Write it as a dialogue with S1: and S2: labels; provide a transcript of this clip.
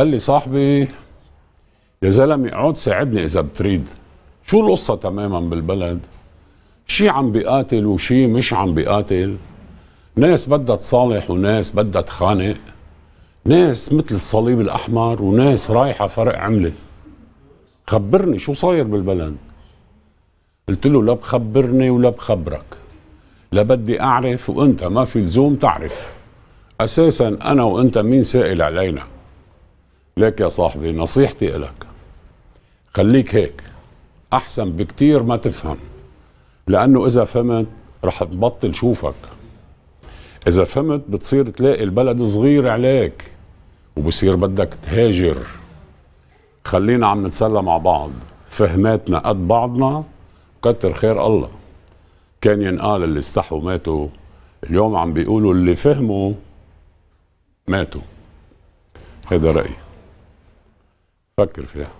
S1: قال لي صاحبي يا زلمة اقعد ساعدني إذا بتريد. شو القصة تماما بالبلد؟ شي عم بيقاتل وشي مش عم بيقاتل. ناس بدها تصالح وناس بدها تخانق. ناس مثل الصليب الأحمر وناس رايحة فرق عملة. خبرني شو صاير بالبلد. قلت له لا بخبرني ولا بخبرك. لا بدي أعرف وأنت ما في لزوم تعرف. أساسا أنا وأنت مين سائل علينا. لك يا صاحبي نصيحتي لك خليك هيك. أحسن بكتير ما تفهم. لأنه إذا فهمت رح تبطل شوفك. إذا فهمت بتصير تلاقي البلد صغير عليك وبصير بدك تهاجر. خلينا عم نتسلى مع بعض. فهماتنا قد بعضنا كتر خير الله. كان ينقال اللي استحوا ماتوا اليوم عم بيقولوا اللي فهموا ماتوا. هذا رأيي. فكر فيها.